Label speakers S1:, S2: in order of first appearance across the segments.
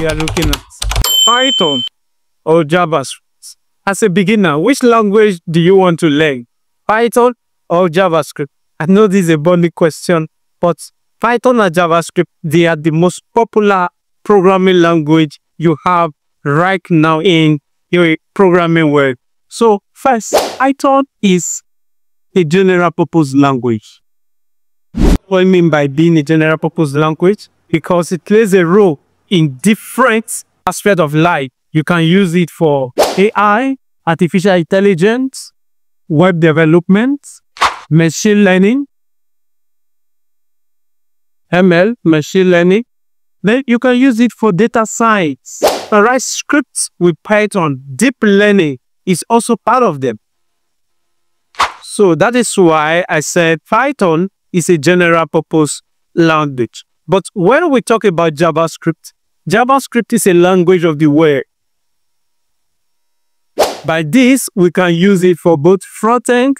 S1: we are looking at Python or JavaScript. As a beginner, which language do you want to learn? Python or JavaScript? I know this is a burning question, but Python and JavaScript, they are the most popular programming language you have right now in your programming world. So first, Python is a general purpose language. What I mean by being a general purpose language? Because it plays a role in different aspects of life. You can use it for AI, artificial intelligence, web development, machine learning, ML, machine learning. Then you can use it for data science. write scripts with Python. Deep learning is also part of them. So that is why I said Python is a general purpose language. But when we talk about JavaScript, JavaScript is a language of the web. By this, we can use it for both front-end,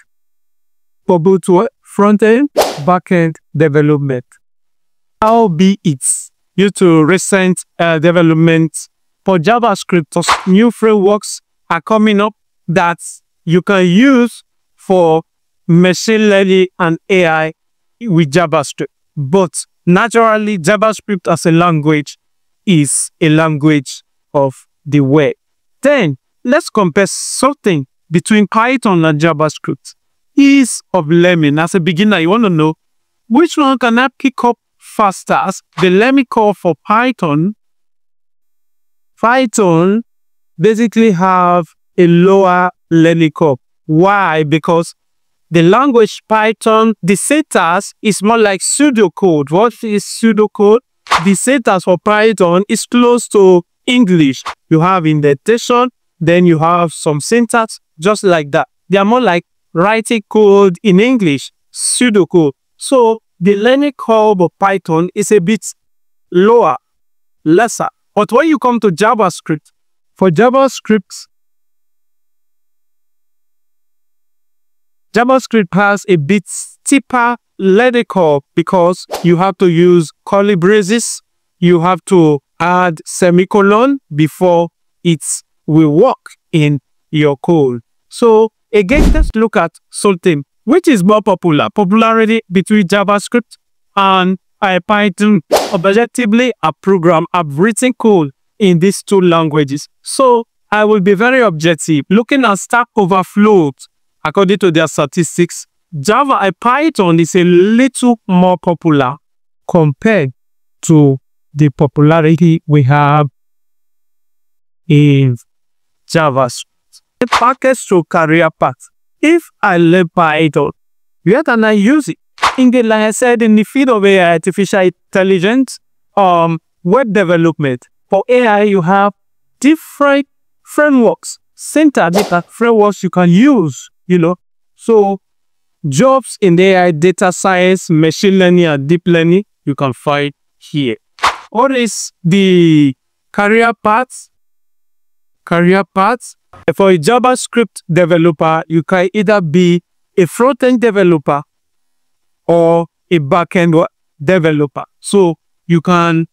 S1: for both front-end, back-end development. How be it due to recent uh, developments for JavaScript, new frameworks are coming up that you can use for machine learning and AI with JavaScript. But naturally, JavaScript as a language is a language of the web. Then, let's compare something between Python and JavaScript. Ease of learning. As a beginner, you want to know which one can I pick up faster? As the learning curve for Python, Python basically have a lower learning curve. Why? Because the language Python, the syntax is more like pseudocode. What is pseudocode? The syntax for Python is close to English. You have indentation, then you have some syntax, just like that. They are more like writing code in English, pseudocode. So the learning curve of Python is a bit lower, lesser. But when you come to JavaScript, for JavaScript, JavaScript has a bit steeper learning because you have to use curly braces, you have to add semicolon before it will work in your code. So again, let's look at something which is more popular, popularity between JavaScript and Python. Objectively, a program I've written code in these two languages. So I will be very objective. Looking at Stack Overflow, according to their statistics, Java and Python is a little more popular compared to the popularity we have in JavaScript. The package to career path. If I learn Python, where can I use it? In the, like I said, in the field of AI, artificial intelligence, um, web development. For AI, you have different frameworks, center data frameworks you can use, you know. So jobs in AI, data science, machine learning, and deep learning, you can find here. What is the career paths? Career paths. For a JavaScript developer, you can either be a front-end developer or a back-end developer. So you can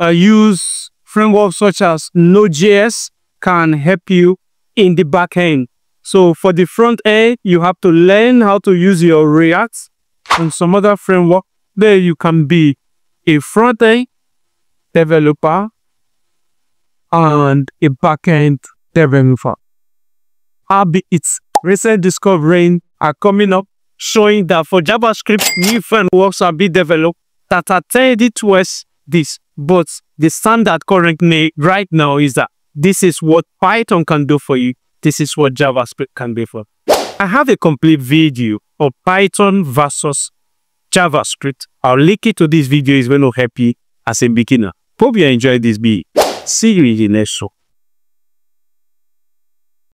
S1: uh, use frameworks such as Node.js can help you in the back end. So for the front end, you have to learn how to use your React and some other framework. There you can be a front end developer and a backend developer. its recent discovery are coming up showing that for JavaScript, new frameworks are being developed that are tended towards this. But the standard currently right now is that this is what Python can do for you. This is what JavaScript can be for. I have a complete video of Python versus JavaScript. I'll link it to this video. It's going to help you as a beginner. Hope you enjoyed this video. See you in the next show.